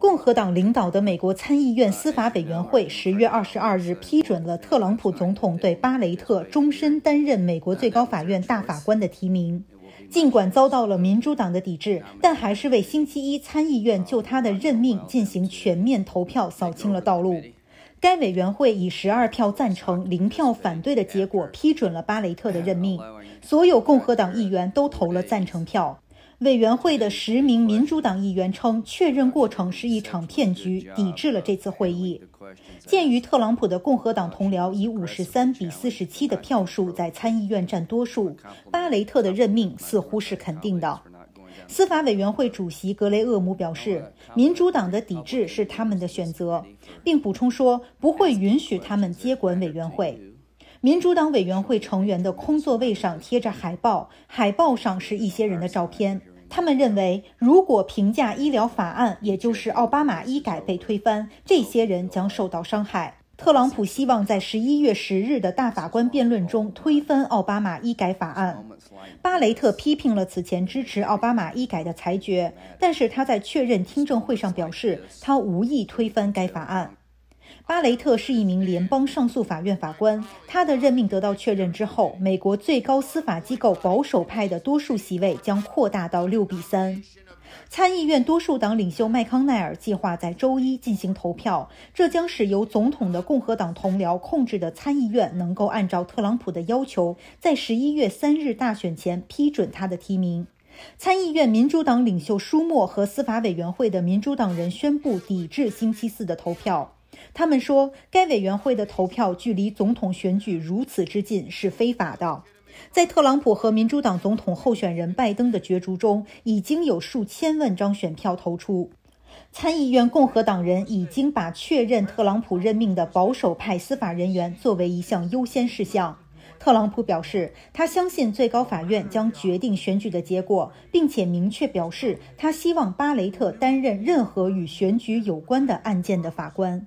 共和党领导的美国参议院司法委员会十月二十二日批准了特朗普总统对巴雷特终身担任美国最高法院大法官的提名。尽管遭到了民主党的抵制，但还是为星期一参议院就他的任命进行全面投票扫清了道路。该委员会以十二票赞成、零票反对的结果批准了巴雷特的任命，所有共和党议员都投了赞成票。委员会的十名民主党议员称，确认过程是一场骗局，抵制了这次会议。鉴于特朗普的共和党同僚以五十三比四十七的票数在参议院占多数，巴雷特的任命似乎是肯定的。司法委员会主席格雷厄姆表示，民主党的抵制是他们的选择，并补充说不会允许他们接管委员会。民主党委员会成员的空座位上贴着海报，海报上是一些人的照片。他们认为，如果评价医疗法案，也就是奥巴马医改被推翻，这些人将受到伤害。特朗普希望在十一月十日的大法官辩论中推翻奥巴马医改法案。巴雷特批评了此前支持奥巴马医改的裁决，但是他在确认听证会上表示，他无意推翻该法案。巴雷特是一名联邦上诉法院法官，他的任命得到确认之后，美国最高司法机构保守派的多数席位将扩大到六比三。参议院多数党领袖麦康奈尔计划在周一进行投票，这将使由总统的共和党同僚控制的参议院能够按照特朗普的要求，在十一月三日大选前批准他的提名。参议院民主党领袖舒默和司法委员会的民主党人宣布抵制星期四的投票。他们说，该委员会的投票距离总统选举如此之近是非法的。在特朗普和民主党总统候选人拜登的角逐中，已经有数千万张选票投出。参议院共和党人已经把确认特朗普任命的保守派司法人员作为一项优先事项。特朗普表示，他相信最高法院将决定选举的结果，并且明确表示他希望巴雷特担任任何与选举有关的案件的法官。